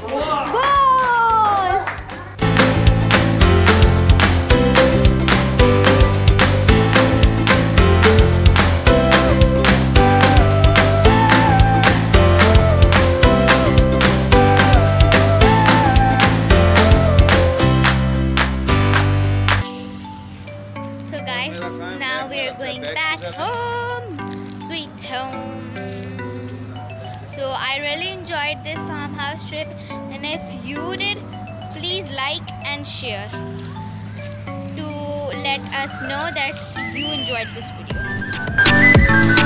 So guys, now we are going back home. Sweet home really enjoyed this farmhouse trip and if you did, please like and share to let us know that you enjoyed this video.